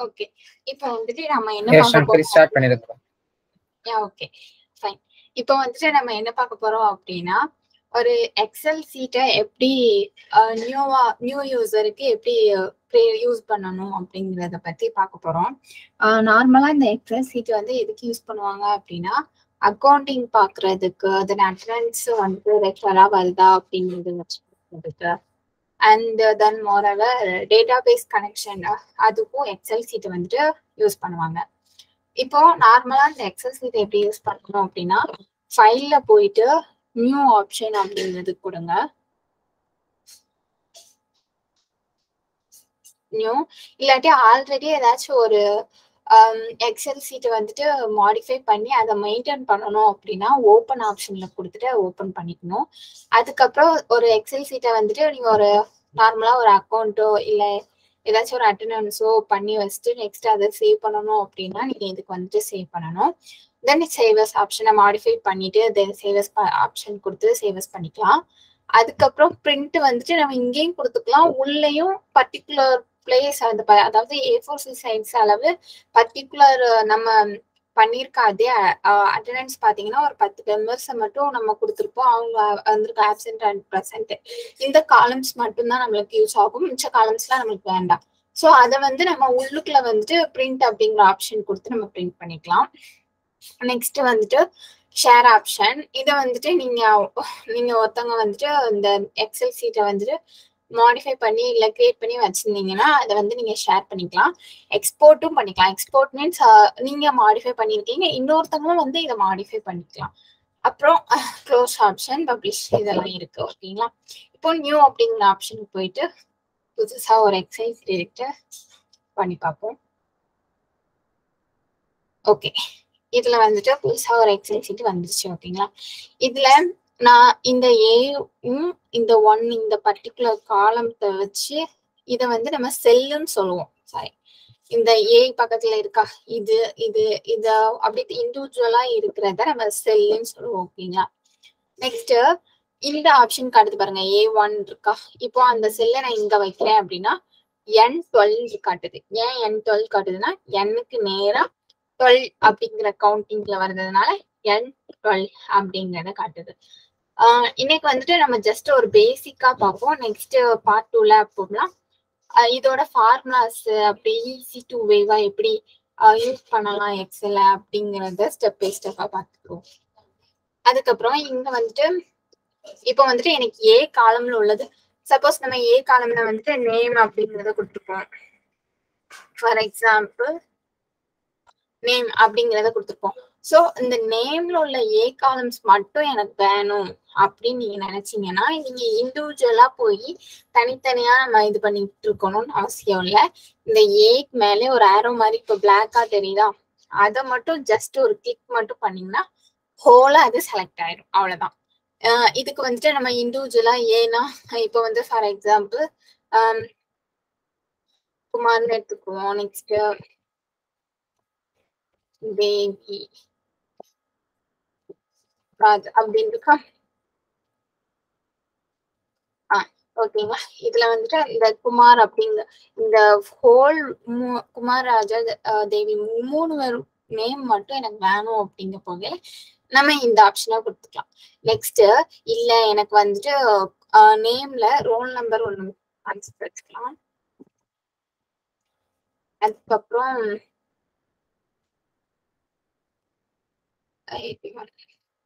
Okay இப்போ வந்துட்டு நம்ம என்ன பார்க்க start பண்ணிருக்கோம் ஓகே ஃபைன் இப்போ வந்துட்டு நம்ம என்ன பார்க்க போறோம் அப்படின்னா ஒரு எக்ஸல் சீட்டை எப்படி நியூவா நியூ யூசருக்கு எப்படி யூஸ் பண்ணணும் அப்படிங்கிறத பத்தி பார்க்க போறோம். நார்மலா இந்த எக்ஸல் சீட் வந்து எதுக்கு யூஸ் பண்ணுவாங்க அப்படின்னா அக்கௌண்டிங் பார்க்கறதுக்கு தென் அட்டண்டன்ஸ் வந்து ரெகுலரா வருதா அப்படிங்கிறது and then moreover database connection அதுக்கும் எக்ஸல் சீட்டை வந்துட்டு யூஸ் பண்ணுவாங்க. இப்போ நார்மலா இந்த எக்ஸல் சீட் எப்படி யூஸ் பண்ணணும் அப்படின்னா ஃபைல்ல போயிட்டு நியூ ஆப்ஷன் அப்படிங்கிறது கொடுங்க. நியூ இல்லாட்டி ஆல்ரெடி ஏதாச்சும் ஒரு um, எக்ஸல் சீட்டை வந்துட்டு மாடிஃபை பண்ணி அதை மெயின்டைன் பண்ணணும் அப்படின்னா ஓப்பன் ஆப்ஷன்ல கொடுத்துட்டு ஓப்பன் பண்ணிக்கணும். அதுக்கப்புறம் ஒரு எக்ஸல் சீட்டை வந்துட்டு நீங்க ஒரு நார்மலா ஒரு அக்கௌண்ட்டோ இல்ல ஏதாச்சும் ஒரு அட்டண்டன்ஸோ பண்ணி வச்சுட்டு நெக்ஸ்ட் அதை சேவ் பண்ணணும் அப்படின்னா நீங்க இதுக்கு வந்துட்டு சேவ் பண்ணணும். தென் சேவர்ஸ் ஆப்ஷனை மாடிஃபை பண்ணிட்டு தென் சேவர்ஸ் ஆப்ஷன் கொடுத்து சேவர்ஸ் பண்ணிக்கலாம். அதுக்கப்புறம் பிரிண்ட் வந்துட்டு நம்ம இங்கேயும் கொடுத்துக்கலாம். உள்ளேயும் பர்டிகுலர் பிளேஸ் அந்த ப- அதாவது ஏ ஃபோர் சி சைஸ் அளவு பர்டிகுலர் நம்ம பண்ணியிருக்க அதே அட்டண்டன்ஸ் பார்த்தீங்கன்னா ஒரு பத்து மெம்பர்ஸை மட்டும் நம்ம கொடுத்துருப்போம். அவங்க வந்திருக்க ஆப்சென்ட் அண்ட் ப்ரெசன்ட் இந்த காலம்ஸ் மட்டும்தான் நம்மளுக்கு யூஸ் ஆகும். மிச்ச காலம்ஸ்லாம் நம்மளுக்கு வேண்டாம். ஸோ அதை வந்து நம்ம உள்ளுக்குள்ள வந்துட்டு பிரிண்ட் அப்படிங்கிற ஆப்ஷன் கொடுத்து நம்ம பிரிண்ட் பண்ணிக்கலாம். நெக்ஸ்ட் வந்துட்டு ஷேர் ஆப்ஷன் இதை வந்துட்டு நீங்க நீங்க ஒருத்தவங்க வந்துட்டு இந்த எக்ஸல் சீட்டை வந்துட்டு மாடிஃபை பண்ணி இல்லை கிரியேட் பண்ணி வச்சிருந்தீங்கன்னா அதை வந்து நீங்க ஷேர் பண்ணிக்கலாம். எக்ஸ்போர்ட்டும் பண்ணிக்கலாம். எக்ஸ்போர்ட் மீன்ஸ் நீங்க மாடிஃபை பண்ணியிருக்கீங்க இன்னொருத்தவங்களும் வந்து இதை மாடிஃபை பண்ணிக்கலாம். அப்புறம் க்ளோஸ் ஆப்ஷன் பப்ளிஷ் இதெல்லாம் இருக்கு. ஓகேங்களா இப்போ நியூ அப்படிங்கிற ஆப்ஷனுக்கு போயிட்டு புதுசா ஒரு எக்ஸைஸ் டிரெக்டர் பண்ணி பார்ப்போம். ஓகே இதுல வந்துட்டு புதுசா ஒரு எக்ஸல் வந்துருச்சு. ஓகேங்களா இதுல நான் இந்த ஏயும் இந்த ஒன் இந்த பர்டிகுலர் காலத்தை வச்சு இத வந்து நம்ம செல்லுன்னு சொல்லுவோம். சாரி இந்த ஏ பக்கத்துல இருக்கா? இது இது இத? அப்படி இண்டிவிஜுவலா இருக்கிறத நம்ம செல்லுன்னு சொல்லுவோம் ஓகேங்களா? நெக்ஸ்ட் இந்த ஆப்ஷனுக்கு அடுத்து பாருங்க. ஏ ஒன் இருக்கா? இப்போ அந்த செல்லை நான் இங்க வைக்கிறேன் அப்படின்னா என் டுவெல் காட்டுது. ஏன் என் டுவெல் காட்டுதுன்னா எண்ணுக்கு நேரா டுவெல் அப்படிங்கிற கவுண்டிங்ல வர்றதுனால என் டுவெல் அப்படிங்கறத காட்டுது. இன்னைக்கு வந்துட்டு நம்ம ஜஸ்ட் ஒரு பேசிக்கா பார்ப்போம். நெக்ஸ்ட் பார்ட் டூல போகலாம். இதோட ஃபார்முலாஸ் அப்படி ஈஸி டு வேவா எப்படி யூஸ் பண்ணலாம் எக்ஸல அப்படிங்கறத ஸ்டெப் பை ஸ்டெப்பா பார்த்துக்குவோம். அதுக்கப்புறம் இங்க வந்துட்டு இப்போ வந்துட்டு எனக்கு ஏ காலம்ல உள்ளது. சப்போஸ் நம்ம ஏ காலம்ல வந்துட்டு நேம் அப்படிங்கறத கொடுத்துருப்போம். ஃபார் எக்ஸாம்பிள் நேம் அப்படிங்கறத கொடுத்துருப்போம். சோ இந்த நேம்ல உள்ள ஏ காலம்ஸ் மட்டும் எனக்கு வேணும் அப்படின்னு நீங்க நினைச்சீங்கன்னா நீங்க இண்டிவிஜுவலா போய் தனித்தனியா நம்ம இது பண்ணிட்டு இருக்கணும்னு அவசியம் இல்ல. இந்த ஏக்கு மேலே ஒரு ஆரோ மாதிரி இப்போ பிளாக்கா தெரியுதா? அதை மட்டும் ஜஸ்ட் ஒரு கிளிக் மட்டும் பண்ணீங்கன்னா ஹோலா அது செலக்ட் ஆயிடும் அவ்வளவுதான். இதுக்கு வந்துட்டு நம்ம இண்டிவிஜுவலா ஏன்னா இப்போ வந்து ஃபார் எக்ஸாம்பிள் um, குமார்னு எடுத்துக்குவோம். நெக்ஸ்ட் தேவி ராஜ் அப்படின்னு இருக்கா ஓகேங்களா இதுல வந்துட்டு இந்த குமார் அப்படிங்க இந்த ஹோல் குமார் ராஜா தேவி மூணு நேம் மட்டும் எனக்கு வேணும் அப்படிங்க போக நம்ம இந்த ஆப்ஷனா கொடுத்துக்கலாம். நெக்ஸ்ட் இல்ல எனக்கு வந்துட்டு நேம்ல ரோல் நம்பர் ஒண்ணு வச்சுக்கலாம். அதுக்கப்புறம்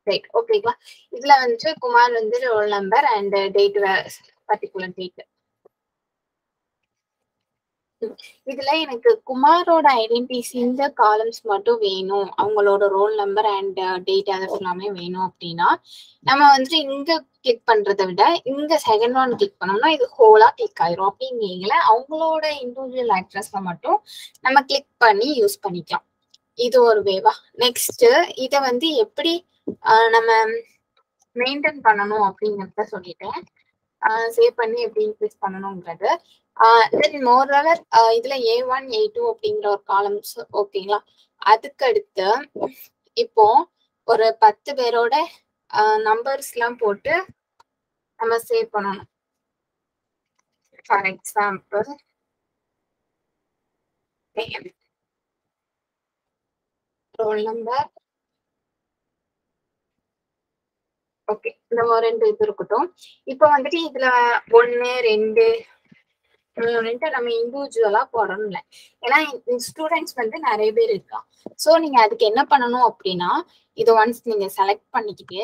ரைட் ஓகேங்களா இதுல வந்துட்டு குமார் வந்து roll number and date particular date இதுல எனக்கு குமாரோட ஐடென்டிஸ் இந்த காலம்ஸ் மட்டும் வேணும். அவங்களோட ரோல் நம்பர் அண்ட் டேட் அது எல்லாமே வேணும் அப்படின்னா நம்ம வந்துட்டு இங்க கிளிக் பண்றதை விட இங்க செகண்ட் ஒன் கிளிக் பண்ணோம்னா இது ஹோலா கிளிக் ஆயிரும். அப்படிங்கல அவங்களோட இண்டிவிஜுவல் அட்ரஸ்ல மட்டும் நம்ம கிளிக் பண்ணி யூஸ் பண்ணிக்கலாம். இது ஒரு வேவா நெக்ஸ்ட் இதை வந்து எப்படி நம்ம மெயின்டைன் பண்ணணும் அப்படிங்கறத சொல்லிட்டேன். சேவ் பண்ணி எப்படி இன்க்ரீஸ் பண்ணணுங்கிறது. தென் மோரவர் இதுல ஏ ஒன் ஏ டூ அப்படிங்கிற ஒரு காலம்ஸ் ஓகேங்களா அதுக்கு அடுத்து இப்போ ஒரு பத்து பேரோட நம்பர்ஸ் எல்லாம் போட்டு நம்ம சேவ் பண்ணணும். For example roll number okay நம்ம ரெண்டு இது இருக்கட்டும். இப்போ வந்துட்டு இதுல ஒன்னு ரெண்டு மூணுன்ட்டு நம்ம இண்டிவிஜுவலா போடணும்ல. ஏன்னா ஸ்டூடெண்ட்ஸ் வந்து நிறைய பேர் இருக்கான் சோ நீங்க அதுக்கு என்ன பண்ணணும் அப்படின்னா இது ஒன்ஸ் நீங்க செலக்ட் பண்ணிக்கிட்டு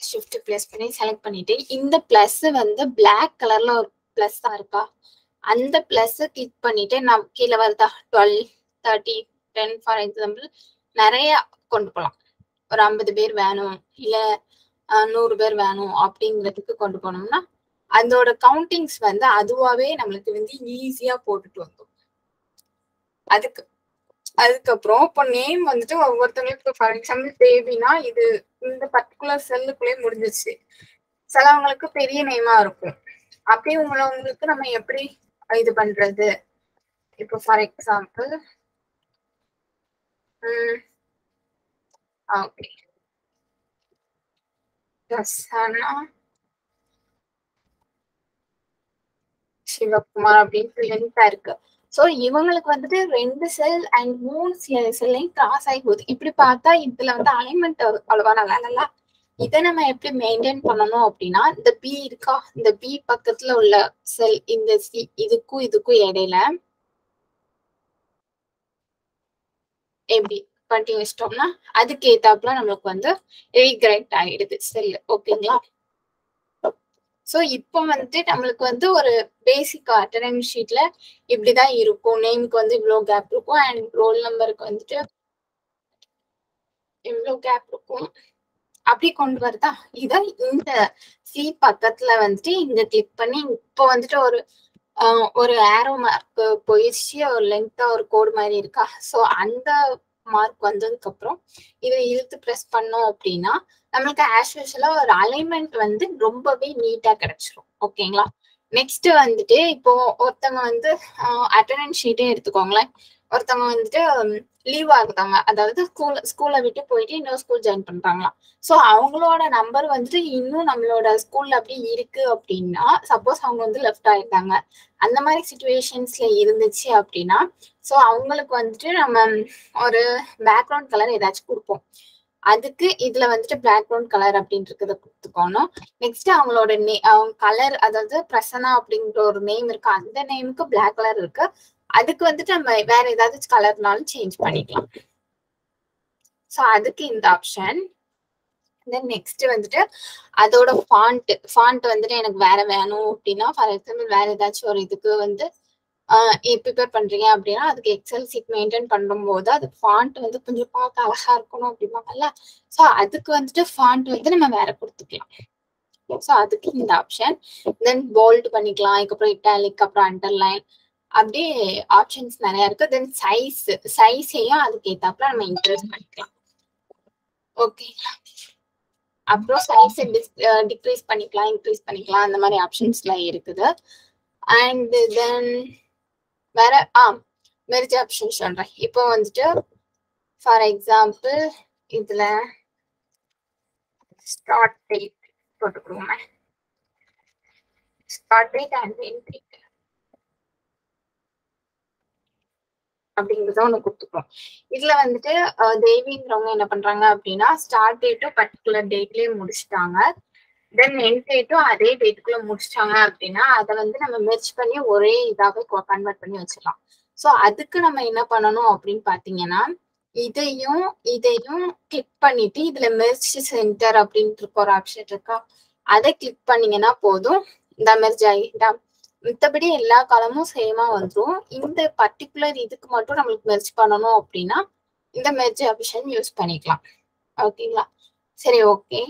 ஷிஃப்ட் பிளஸ் பண்ணி செலக்ட் பண்ணிட்டு இந்த பிளஸ் வந்து பிளாக் கலர்ல ஒரு பிளஸ் தான் இருக்கா? அந்த பிளஸ் கிளிக் பண்ணிட்டு நான் கீழே வருதா twelve thirty ten for example நிறைய கொண்டு போகலாம் ஒரு ஐம்பது பேர் வேணும் இல்ல நூறு பேர் வேணும் அப்படிங்கிறதுக்கு கொண்டு போனோம்னா அதோட கவுண்டிங்ஸ் வந்து அதுவாவே நம்மளுக்கு வந்து ஈஸியா போட்டுட்டு வந்தோம் அதுக்கு அதுக்கப்புறம் இப்போ நேம் வந்துட்டு ஒவ்வொருத்தவங்களுக்கு ஃபார் எக்ஸாம்பிள் தேவினா இது இந்த பர்டிகுலர் செல்லுக்குள்ளே முடிஞ்சிச்சு சிலவங்களுக்கு பெரிய நேமா இருக்கும். அப்படி உள்ளவங்களுக்கு நம்ம எப்படி இது பண்றது. இப்போ for example okay Rachana Sivakumar அப்படின்னு லென்த்தா இருக்கு. சோ இவங்களுக்கு வந்துட்டு ரெண்டு செல் அண்ட் மூணு செல்லையும் கிராஸ் ஆகி போகுது. இப்படி பார்த்தா இதுல வந்து அலைன்மெண்ட் அவ்வளவா நல்லா இல்ல இதை நம்ம எப்படி மெயின்டைன் பண்ணணும் அப்படின்னா இந்த பி இருக்கா? இந்த பி பக்கத்துல உள்ள செல் இந்த சி இதுக்கும் இதுக்கும் இடையில எப்படி பண்ணி வச்சிட்டோம்னா அதுக்கு ஏத்தாப்புல நம்மளுக்கு வந்து ரீகரெக்ட் ஆயிடுது செல் ஓகேங்களா? சோ இப்போ வந்துட்டு நம்மளுக்கு வந்து ஒரு பேசிக் அட்டனன்ஸ் ஷீட்ல இப்படிதான் இருக்கும். நேமுக்கு வந்து இவ்வளோ கேப் இருக்கும். அண்ட் ரோல் நம்பருக்கு வந்துட்டு இவ்வளோ கேப் இருக்கும். அப்படி கொண்டு வருதா? இதான் இந்த சி பக்கத்துல வந்துட்டு இங்க கிளிக் பண்ணி இப்போ வந்துட்டு ஒரு ஒரு ஏரோ மார்க் போயிடுச்சு ஒரு லென்த்தா ஒரு கோடு மாதிரி இருக்கா? சோ அந்த மார்க் வந்ததுக்கு அப்புறம் இதை இழுத்து ப்ரெஸ் பண்ணோம் அப்படின்னா நம்மளுக்கு ஆஸ் யூஷுவலா ஒரு அலைன்மெண்ட் வந்து ரொம்பவே நீட்டா கிடைச்சிரும். ஓகேங்களா நெக்ஸ்ட் வந்துட்டு இப்போ ஒருத்தவங்க வந்து அட்டண்டன்ஸ் ஷீட்டே எடுத்துக்கோங்களேன். ஒருத்தவங்க வந்துட்டு லீவ் ஆகுதாங்க அதாவது ஸ்கூல் ஸ்கூலை விட்டு போயிட்டு இன்னொரு ஸ்கூல் ஜாயின் பண்றாங்களாம் சோ அவங்களோட நம்பர் வந்துட்டு இன்னும் நம்மளோட ஸ்கூல்ல அப்படி இருக்கு அப்படின்னா சப்போஸ் அவங்க வந்து லெஃப்ட் ஆயிட்டாங்க. அந்த மாதிரி சுச்சுவேஷன்ஸ்ல இருந்துச்சு அப்படின்னா சோ அவங்களுக்கு வந்துட்டு நம்ம ஒரு பேக்ரவுண்ட் கலர் ஏதாச்சும் கொடுப்போம். அதுக்கு இதுல வந்துட்டு பேக்ரவுண்ட் கலர் அப்படின்றத கொடுத்துக்கணும். நெக்ஸ்ட் அவங்களோட நே அவங்க கலர் அதாவது பிரசனா அப்படிங்கிற ஒரு நேம் இருக்கு. அந்த நேமுக்கு பிளாக் கலர் இருக்கு. அதுக்கு வந்துட்டு நம்ம வேற ஏதாவது கலர்னாலும் சேஞ்ச் பண்ணிக்கலாம். சோ அதுக்கு இந்த ஆப்ஷன் தென் நெக்ஸ்ட் வந்துட்டு அதோட ஃபாண்ட் ஃபாண்ட் வந்துட்டு எனக்கு வேற வேணும் அப்படின்னா ஃபார் எக்ஸாம்பிள் வேற ஏதாச்சும் ஒரு இதுக்கு வந்து ப்ரிப்பேர் பண்றீங்க அப்படின்னா அதுக்கு எக்ஸல் சீட் மெயின்டைன் பண்ணும்போது அது ஃபாண்ட் வந்து கொஞ்சம் பார்க்க அழகா இருக்கணும் அப்படிம்பாங்கல்ல. ஸோ அதுக்கு வந்துட்டு ஃபாண்ட் வந்து நம்ம வேற கொடுத்துக்கலாம். ஸோ அதுக்கு இந்த ஆப்ஷன் தென் போல்ட் பண்ணிக்கலாம். அதுக்கப்புறம் இட்டாலிக் அப்புறம் அண்டர்லைன் அப்படியே ஆப்ஷன்ஸ் நிறைய இருக்கு. தென் சைஸ் சைஸையும் அதுக்கு ஏத்தாப்புல நம்ம இன்க்ரீஸ் பண்ணிக்கலாம். ஓகே அப்புறம் சைஸ் டிக்ரீஸ் பண்ணிக்கலாம் இன்க்ரீஸ் பண்ணிக்கலாம். அந்த மாதிரி ஆப்ஷன்ஸ்லாம் இருக்குது. அண்ட் தென் வேற ஆ மெரிஜ் ஆப்ஷன் சொல்றேன். இப்போ வந்துட்டு ஃபார் எக்ஸாம்பிள் இதுல ஸ்டார்ட் டேட் போட்டுக்கிறோமே ஸ்டார்ட் டேட் அண்ட் என்ட்ரி அப்படிங்கறத ஒண்ணு கொடுத்துக்கிறோம் இதுல வந்துட்டு தேவிங்கிறவங்க என்ன பண்றாங்க அப்படின்னா ஸ்டார்ட் டேட்டும் பர்டிகுலர் டேட்லயே முடிச்சுட்டாங்க. தென் எண்ட் டேட்டும் அதே டேட்டுக்குள்ள முடிச்சிட்டாங்க அப்படின்னா அதை வந்து நம்ம மெர்ச் பண்ணி ஒரே இதாவே கன்வெர்ட் பண்ணி வச்சிடலாம். ஸோ அதுக்கு நம்ம என்ன பண்ணணும் அப்படின்னு பாத்தீங்கன்னா இதையும் இதையும் கிளிக் பண்ணிட்டு இதுல மெர்ச் சென்டர் அப்படின்ட்டு இருக்க ஒரு ஆப்ஷன் இருக்கா? அதை கிளிக் பண்ணீங்கன்னா போதும். இந்த மெர்ஜ் ஆகிட்டா மித்தபடி எல்லா காலமும் சேமா வந்துடும் இந்த பர்டிகுலர் இதுக்கு மட்டும் நம்மளுக்கு மெர்ஜ் பண்ணணும் அப்படின்னா இந்த மெர்ஜ் ஆப்ஷன் யூஸ் பண்ணிக்கலாம். ஓகேங்களா? சரி ஓகே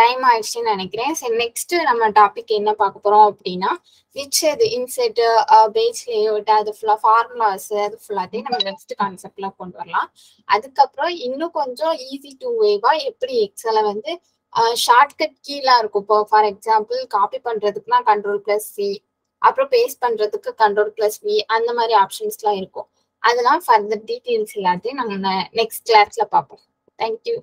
டைம் ஆயிடுச்சுன்னு நினைக்கிறேன். சரி நெக்ஸ்ட் நம்ம டாபிக் என்ன பார்க்க போறோம் அப்படின்னா விச் இது இன்செட் பேஜ் லேஅவுட் அது ஃபுல்லா ஃபார்முலாஸ் அது ஃபுல்லாத்தையும் நம்ம நெக்ஸ்ட் கான்செப்ட்ல கொண்டு வரலாம். அதுக்கப்புறம் இன்னும் கொஞ்சம் ஈஸி டு வேவா எப்படி எக்ஸலை வந்து ஷார்ட்கட் கீழா இருக்கும். இப்போ ஃபார் எக்ஸாம்பிள் காப்பி பண்றதுக்குனா கண்ட்ரோல் பிளஸ் சி அப்புறம் பேஸ்ட் பண்றதுக்கு கண்ட்ரோல் பிளஸ் வி அந்த மாதிரி ஆப்ஷன்ஸ்லாம் இருக்கும். அதெல்லாம் ஃபர்தர் டீட்டெயில்ஸ் எல்லாத்தையும் நம்ம நெக்ஸ்ட் கிளாஸ்ல பார்ப்போம். தேங்க்யூ